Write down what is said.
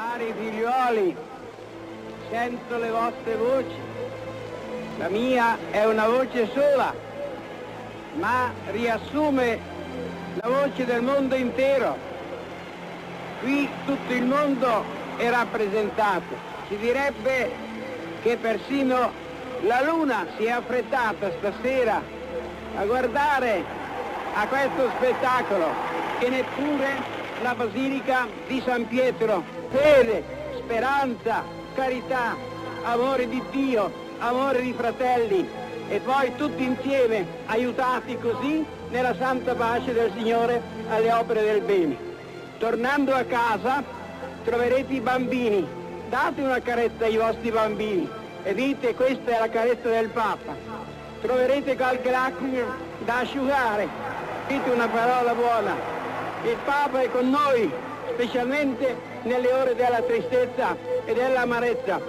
Cari figliuoli, sento le vostre voci. La mia è una voce sola, ma riassume la voce del mondo intero. Qui tutto il mondo è rappresentato. Si direbbe che persino la luna si è affrettata stasera a guardare a questo spettacolo che neppure la Basilica di San Pietro. Fede, speranza, carità, amore di Dio, amore di fratelli e poi tutti insieme aiutati così nella santa pace del Signore alle opere del bene. Tornando a casa troverete i bambini, date una carezza ai vostri bambini e dite questa è la carezza del Papa. Troverete qualche lacrima da asciugare, dite una parola buona il Papa è con noi, specialmente nelle ore della tristezza e dell'amarezza.